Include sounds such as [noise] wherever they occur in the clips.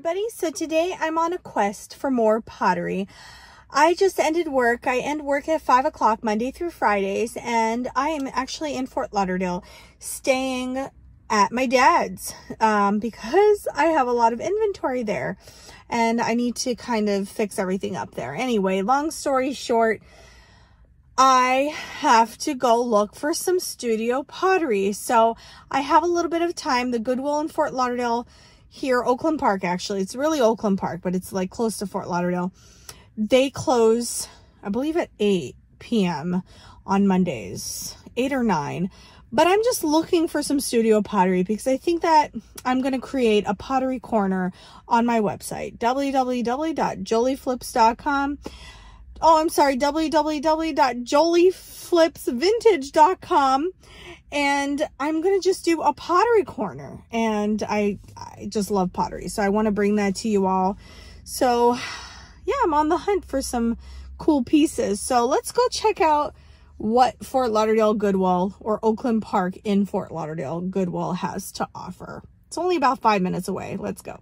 everybody. So today I'm on a quest for more pottery. I just ended work. I end work at 5 o'clock Monday through Fridays, and I am actually in Fort Lauderdale staying at my dad's um, because I have a lot of inventory there and I need to kind of fix everything up there. Anyway, long story short, I have to go look for some studio pottery. So I have a little bit of time. The Goodwill in Fort Lauderdale here, Oakland Park actually. It's really Oakland Park, but it's like close to Fort Lauderdale. They close, I believe at 8 p.m. on Mondays, 8 or 9. But I'm just looking for some studio pottery because I think that I'm going to create a pottery corner on my website, www.jolieflips.com. Oh, I'm sorry, www.jolieflipsvintage.com. And I'm going to just do a pottery corner. And I, I just love pottery. So I want to bring that to you all. So yeah, I'm on the hunt for some cool pieces. So let's go check out what Fort Lauderdale Goodwill or Oakland Park in Fort Lauderdale Goodwill has to offer. It's only about five minutes away. Let's go.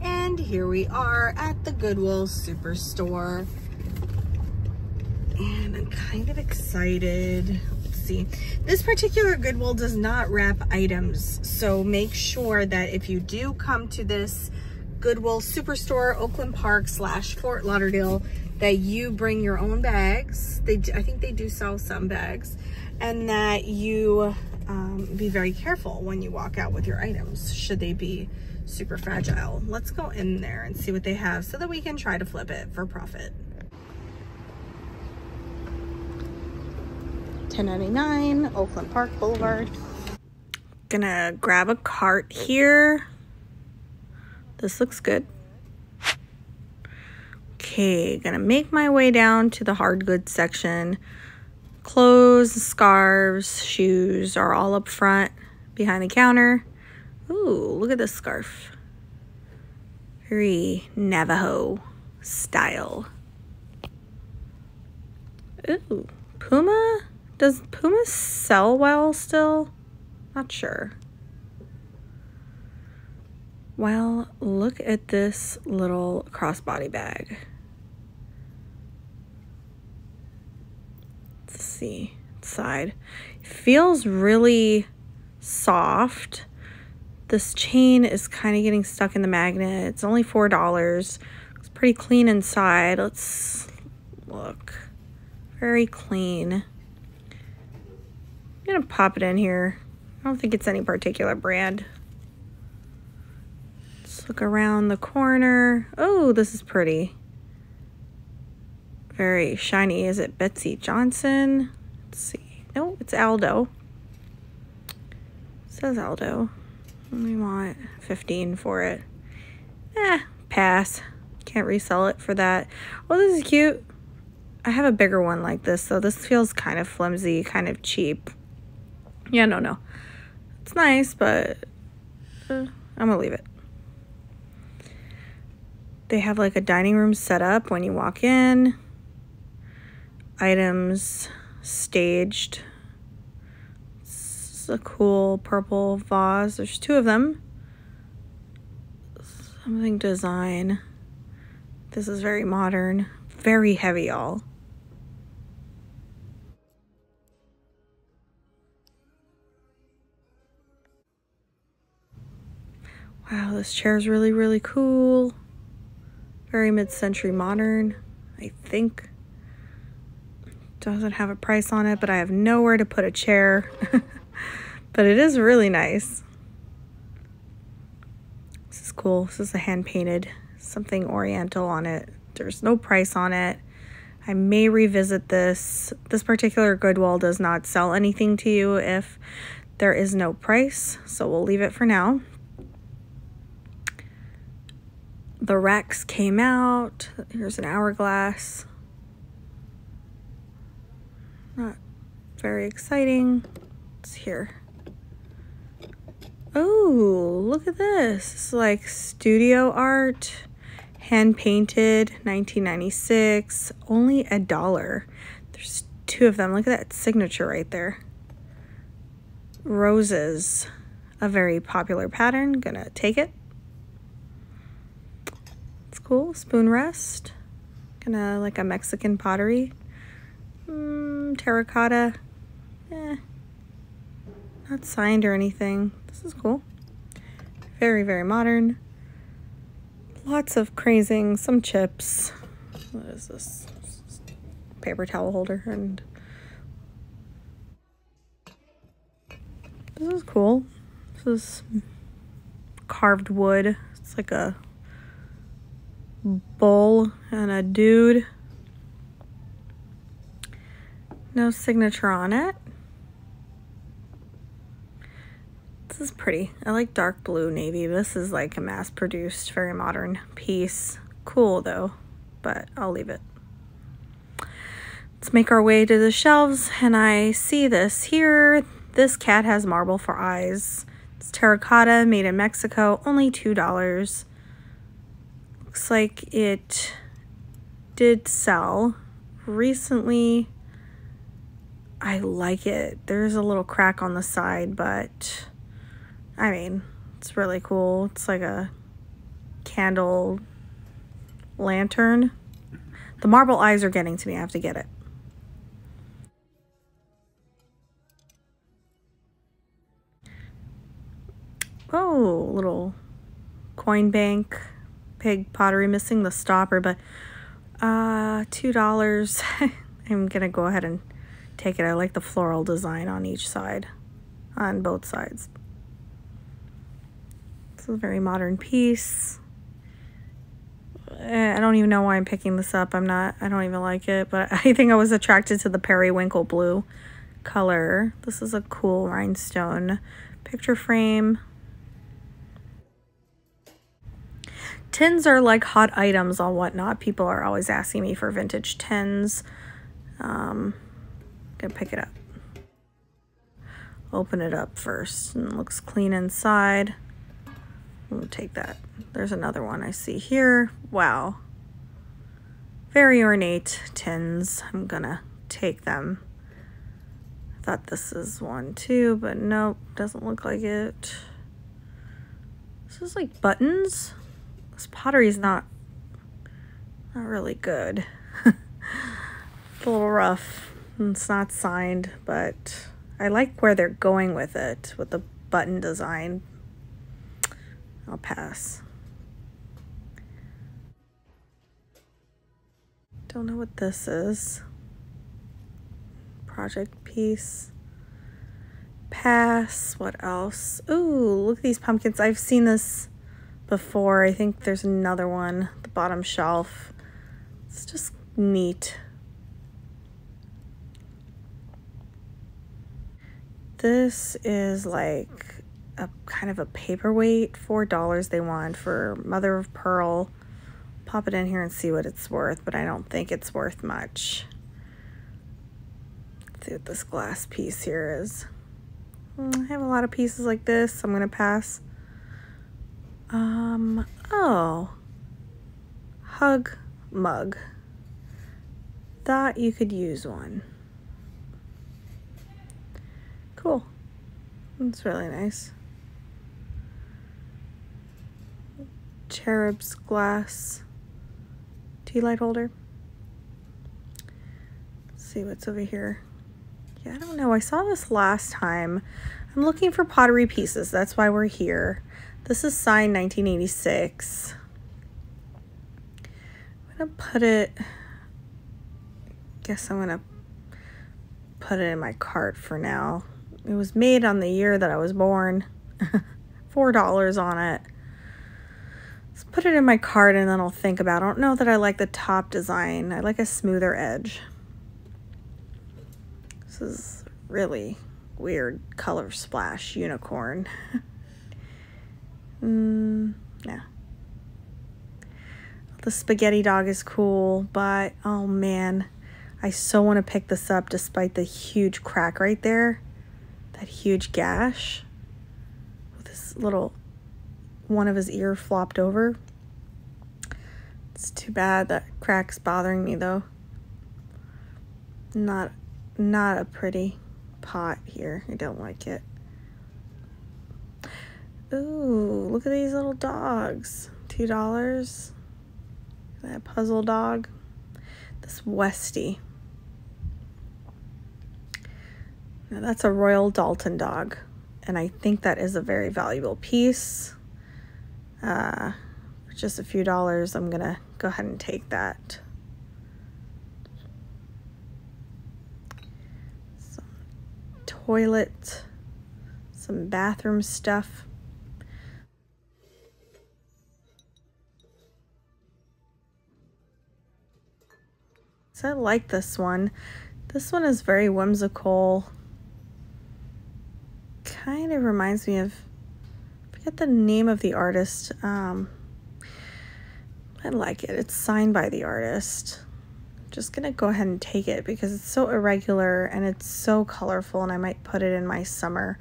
And here we at the Goodwill Superstore. And I'm kind of excited Let's see. This particular Goodwill does not wrap items, so make sure that if you do come to this Goodwill Superstore, Oakland Park slash Fort Lauderdale, that you bring your own bags. They, I think they do sell some bags, and that you um, be very careful when you walk out with your items, should they be super fragile. Let's go in there and see what they have so that we can try to flip it for profit. 1099 Oakland Park Boulevard. Gonna grab a cart here. This looks good. Okay, gonna make my way down to the hard goods section. Clothes, scarves, shoes are all up front behind the counter. Ooh, look at this scarf. Very Navajo style. Ooh, Puma? Does Puma sell well still? Not sure. Well, look at this little crossbody bag. Let's see, side. Feels really soft. This chain is kind of getting stuck in the magnet. It's only $4. It's pretty clean inside. Let's look. Very clean. I'm gonna pop it in here. I don't think it's any particular brand. Let's look around the corner. Oh, this is pretty. Very shiny. Is it Betsey Johnson? Let's see. No, it's Aldo. It says Aldo. We want 15 for it. Eh, pass. Can't resell it for that. Oh, this is cute. I have a bigger one like this, so this feels kind of flimsy, kind of cheap. Yeah, no, no. It's nice, but uh, I'm gonna leave it. They have like a dining room set up when you walk in. Items staged. A cool purple vase. There's two of them. Something design. This is very modern. Very heavy, y'all. Wow, this chair is really, really cool. Very mid-century modern, I think. Doesn't have a price on it, but I have nowhere to put a chair. [laughs] but it is really nice. This is cool. This is a hand-painted something oriental on it. There's no price on it. I may revisit this. This particular Goodwill does not sell anything to you if there is no price, so we'll leave it for now. the Rex came out. Here's an hourglass. Not very exciting. It's here. Oh, look at this. It's like studio art, hand painted 1996 only a dollar. There's two of them. Look at that signature right there. Roses a very popular pattern. Gonna take it. It's cool. Spoon rest. Kinda like a Mexican pottery. Mm, terracotta. Eh, not signed or anything this is cool very very modern Lots of crazing, some chips. What is this? Paper towel holder and this is cool. This is carved wood. It's like a bowl and a dude. No signature on it. This is pretty. I like dark blue navy. This is like a mass produced, very modern piece. Cool though, but I'll leave it. Let's make our way to the shelves and I see this here. This cat has marble for eyes. It's terracotta, made in Mexico, only $2. Looks like it did sell recently. I like it. There's a little crack on the side, but I mean, it's really cool. It's like a candle lantern. The marble eyes are getting to me. I have to get it. Oh, little coin bank. Pig pottery missing the stopper, but uh, $2. [laughs] I'm going to go ahead and take it. I like the floral design on each side, on both sides a very modern piece. Eh, I don't even know why I'm picking this up. I'm not, I don't even like it, but [laughs] I think I was attracted to the periwinkle blue color. This is a cool rhinestone picture frame. Tins are like hot items on whatnot. People are always asking me for vintage tins. Um, gonna pick it up. Open it up first and it looks clean inside. We'll take that. There's another one I see here. Wow. Very ornate tins. I'm gonna take them. I thought this is one too, but nope, doesn't look like it. This is like buttons. This pottery is not, not really good. it's [laughs] a little rough. It's not signed, but I like where they're going with it, with the button design. I'll pass. Don't know what this is. Project piece. Pass. What else? Ooh, look at these pumpkins. I've seen this before. I think there's another one, the bottom shelf. It's just neat. This is like a kind of a paperweight, four dollars they want for mother of pearl. Pop it in here and see what it's worth, but I don't think it's worth much. Let's see what this glass piece here is. Hmm, I have a lot of pieces like this. I'm gonna pass. Um, oh, hug mug. Thought you could use one. Cool. It's really nice. Cherub's glass tea light holder. Let's see what's over here. Yeah, I don't know. I saw this last time. I'm looking for pottery pieces. That's why we're here. This is signed 1986. I'm going to put it, guess I'm going to put it in my cart for now. It was made on the year that I was born. [laughs] $4 on it. Let's put it in my card and then I'll think about it. I don't know that I like the top design. I like a smoother edge. This is really weird color splash unicorn. [laughs] mm, yeah. The spaghetti dog is cool, but oh man, I so want to pick this up despite the huge crack right there. That huge gash with this little one of his ear flopped over. It's too bad that crack's bothering me though. Not, not a pretty pot here. I don't like it. Ooh, look at these little dogs. Two dollars. That puzzle dog. This Westie. Now that's a Royal Doulton dog. And I think that is a very valuable piece. Uh, just a few dollars, I'm to go ahead and take that. Some toilet, some bathroom stuff. So I like this one. This one is very whimsical kind of reminds me of, forget the name of the artist. Um, I like it. It's signed by the artist. Just going to go ahead and take it because it's so irregular and it's so colorful and I might put it in my summer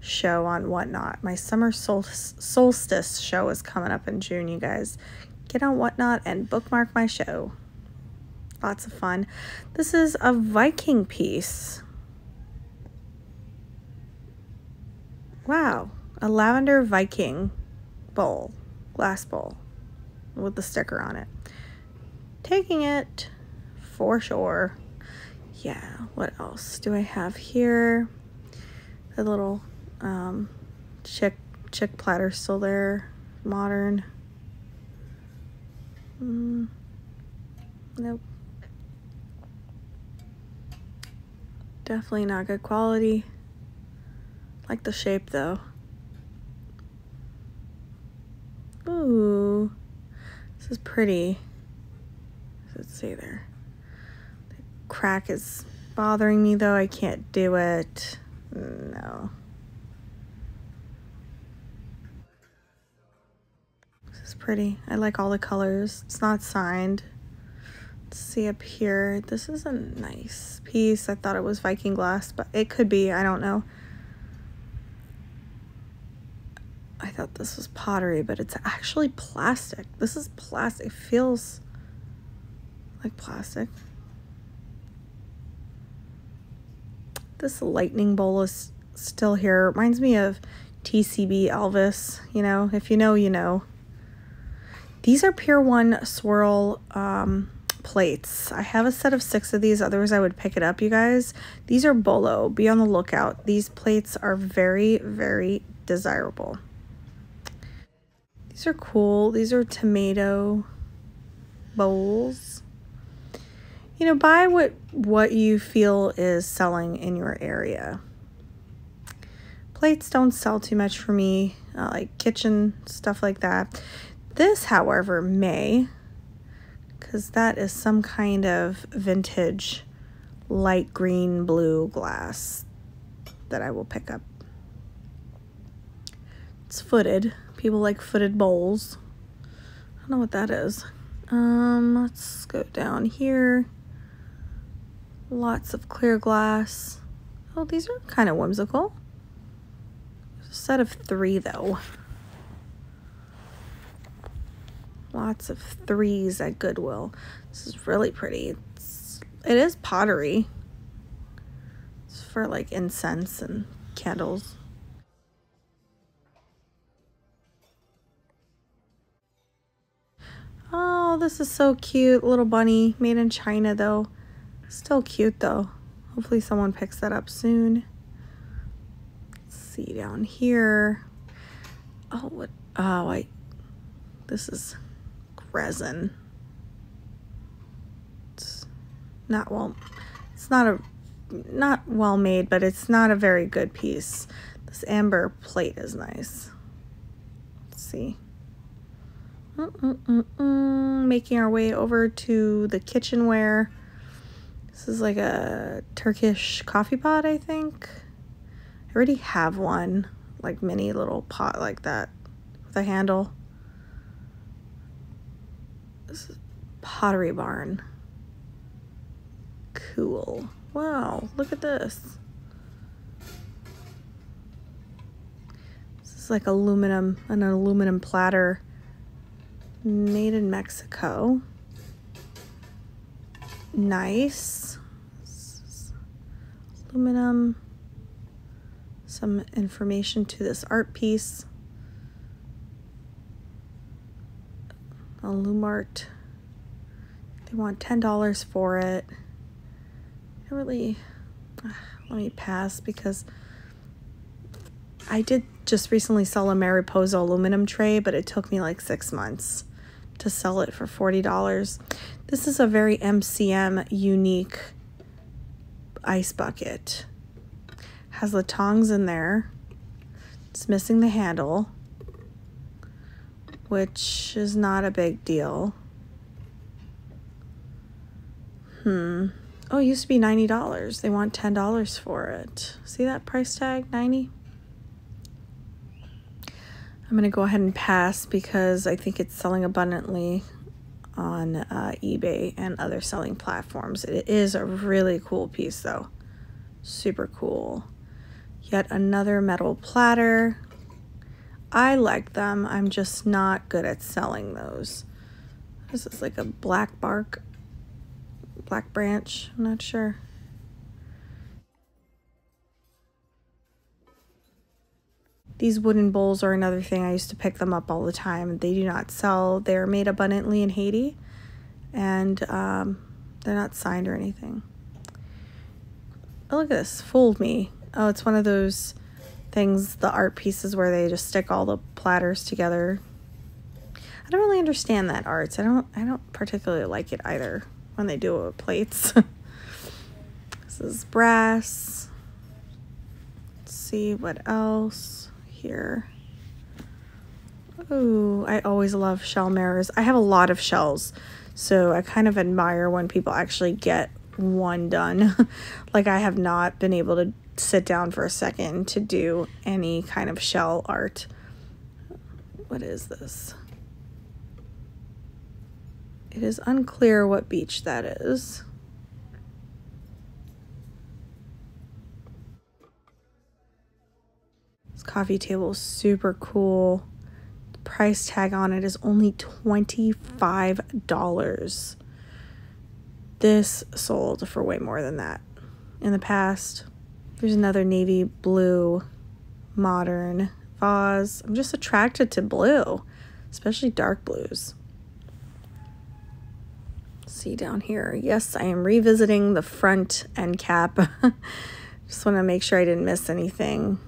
show on Whatnot. My summer sol solstice show is coming up in June, you guys. Get on Whatnot and bookmark my show. Lots of fun. This is a Viking piece. Wow, a lavender Viking bowl, glass bowl with the sticker on it. Taking it for sure. Yeah, what else do I have here? The little um, chick chick platter still there, modern. Mm, nope. Definitely not good quality. Like the shape though. Ooh, this is pretty. Let's see there? The crack is bothering me though. I can't do it. No. This is pretty. I like all the colors. It's not signed. Let's see up here. This is a nice piece. I thought it was Viking glass, but it could be. I don't know. I thought this was pottery, but it's actually plastic. This is plastic. It feels like plastic. This lightning bowl is still here. Reminds me of TCB Elvis. You know, if you know, you know. These are Pier 1 swirl um, plates. I have a set of six of these, otherwise I would pick it up, you guys. These are Bolo. Be on the lookout. These plates are very, very desirable. These are cool. These are tomato bowls. You know, buy what what you feel is selling in your area. Plates don't sell too much for me, uh, like kitchen stuff like that. This, however, may, because that is some kind of vintage light green blue glass that I will pick up. It's footed. People like footed bowls. I don't know what that is. Um, let's go down here. Lots of clear glass. Oh, these are kind of whimsical. a set of three, though. Lots of threes at Goodwill. This is really pretty. It's, it is pottery. It's for like incense and candles. Oh, this is so cute. Little bunny made in China though. Still cute though. Hopefully someone picks that up soon. Let's see down here. Oh, what? Oh, I. This is resin. It's not well. It's not a not well made, but it's not a very good piece. This amber plate is nice. Let's see. Mm -mm -mm Making our way over to the kitchenware. This is like a Turkish coffee pot, I think. I already have one, like mini little pot like that with a handle. This is Pottery Barn. Cool. Wow, look at this. This is like aluminum, an aluminum platter Made in Mexico. Nice. Aluminum. Some information to this art piece. A Lumart. They want $10 for it. I really, ah, let me pass because I did just recently sell a Mariposa aluminum tray, but it took me like six months to sell it for $40. This is a very MCM unique ice bucket. Has the tongs in there. It's missing the handle, which is not a big deal. Hmm. Oh, it used to be $90. They want $10 for it. See that price tag? 90 I'm going to go ahead and pass because I think it's selling abundantly on uh, eBay and other selling platforms. It is a really cool piece though. Super cool. Yet another metal platter. I like them. I'm just not good at selling those. This is like a black bark, black branch. I'm not sure. These wooden bowls are another thing. I used to pick them up all the time. They do not sell. They're made abundantly in Haiti, and um, they're not signed or anything. Oh, look at this. Fooled me. Oh, it's one of those things, the art pieces where they just stick all the platters together. I don't really understand that arts. I don't I don't particularly like it either when they do it with plates. [laughs] this is brass. Let's see what else here. Oh, I always love shell mirrors. I have a lot of shells, so I kind of admire when people actually get one done. [laughs] like I have not been able to sit down for a second to do any kind of shell art. What is this? It is unclear what beach that is. Coffee table is super cool. The price tag on it is only $25. This sold for way more than that in the past. There's another navy blue modern vase. I'm just attracted to blue, especially dark blues. See down here. Yes, I am revisiting the front end cap. [laughs] just want to make sure I didn't miss anything.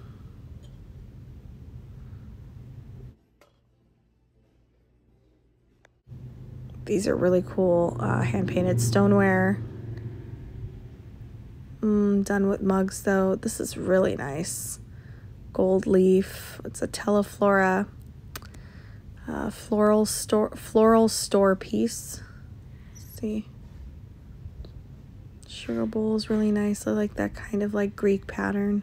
These are really cool uh, hand painted stoneware. Mm, done with mugs though. This is really nice. Gold leaf. It's a Teleflora uh, floral store floral store piece. Let's see. Sugar bowl is really nice. I like that kind of like Greek pattern.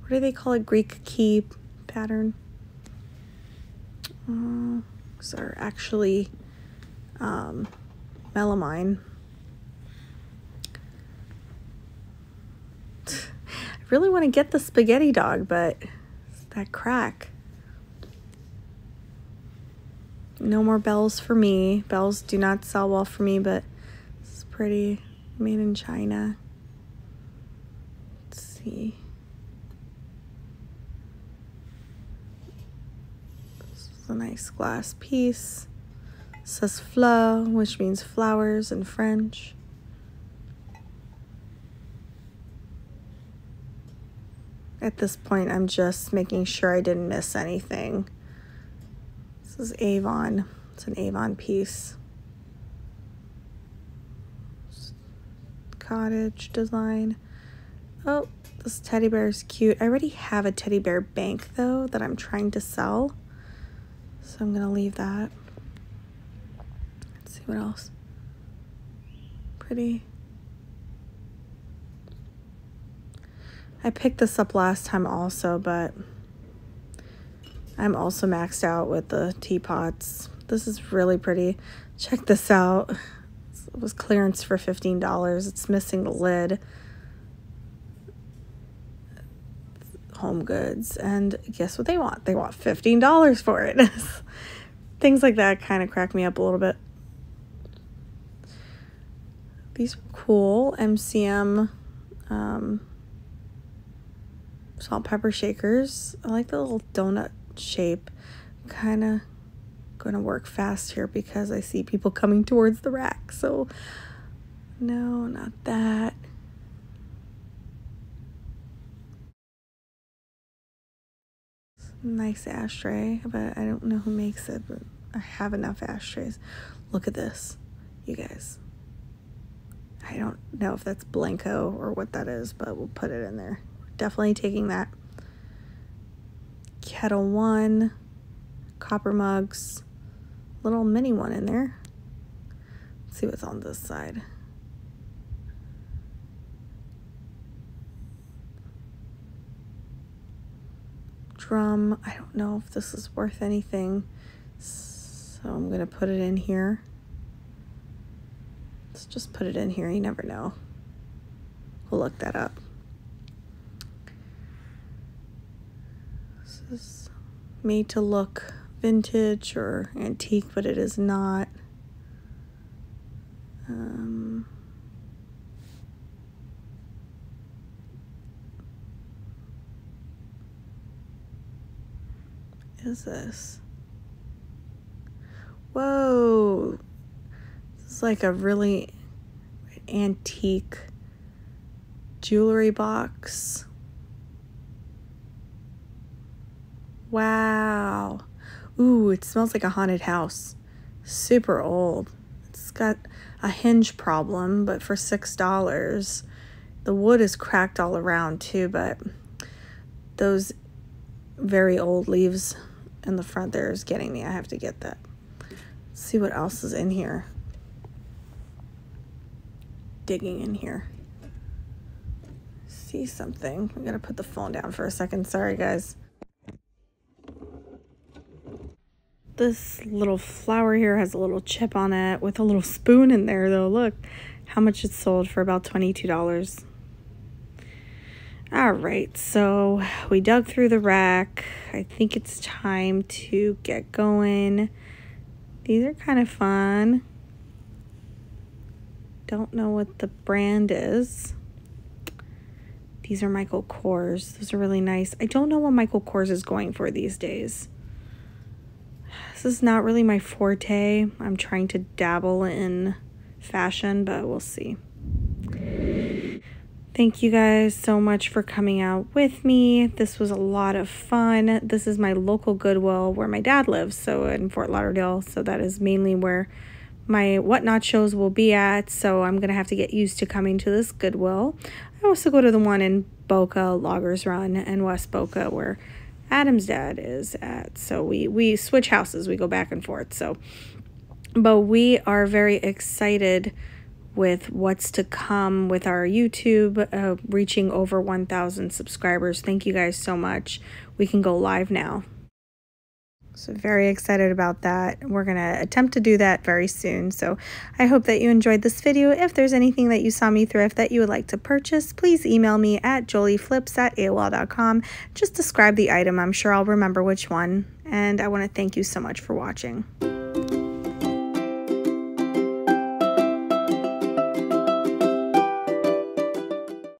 What do they call it? Greek key pattern. Uh, these are actually um, melamine. I really want to get the spaghetti dog, but that crack. No more bells for me. Bells do not sell well for me, but it's pretty. Made in China. Let's see. This is a nice glass piece says fleur, which means flowers in French. At this point, I'm just making sure I didn't miss anything. This is Avon. It's an Avon piece. Cottage design. Oh, this teddy bear is cute. I already have a teddy bear bank, though, that I'm trying to sell. So I'm to leave that see what else. Pretty. I picked this up last time also, but I'm also maxed out with the teapots. This is really pretty. Check this out. It was clearance for $15. It's missing the lid. Home Goods. And guess what they want? They want $15 for it. [laughs] things like that kind of crack me up a little bit. These cool. MCM um, salt pepper shakers. I like the little donut shape. Kind of going to work fast here because I see people coming towards the rack. So, no, not that. Nice ashtray, but I don't know who makes it, but I have enough ashtrays. Look at this, you guys. I don't know if that's Blanco or what that is, but we'll put it in there. Definitely taking that. Ketel One, copper mugs, little mini one in there. Let's see what's on this side. Drum, I don't know if this is worth anything, so I'm gonna put it in here. Just put it in here, you never know. We'll look that up. This is made to look vintage or antique, but it is not. Um, is this? Whoa! It's like a really antique jewelry box. Wow. Ooh, it smells like a haunted house. Super old. It's got a hinge problem, but for $6. The wood is cracked all around too, but those very old leaves in the front there is getting me. I have to get that. Let's see what else is in here. Digging in here. See something. I'm going to put the phone down for a second. Sorry, guys. This little flower here has a little chip on it with a little spoon in there though. Look how much it's sold for about $22. All right, so we dug through the rack. I think it's time to get going. These are kind of fun. Don't know what the brand is. These are Michael Kors. Those are really nice. I don't know what Michael Kors is going for these days. This is not really my forte. I'm trying to dabble in fashion, but we'll see. Thank you guys so much for coming out with me. This was a lot of fun. This is my local Goodwill where my dad lives, so in Fort Lauderdale. So that is mainly where my whatnot shows will be at. So I'm going to have to get used to coming to this Goodwill. I also go to the one in Boca, Loggers Run, and West Boca where Adam's dad is at. So we we switch houses. We go back and forth. So but we are very excited with what's to come with our YouTube uh, reaching over 1,000 subscribers. Thank you guys so much. We can go live now. So very excited about that. We're going to attempt to do that very soon. So I hope that you enjoyed this video. If there's anything that you saw me thrift that you would like to purchase, please email me at jolieflips at AOL.com. Just describe the item. I'm sure I'll remember which one. And I want to thank you so much for watching.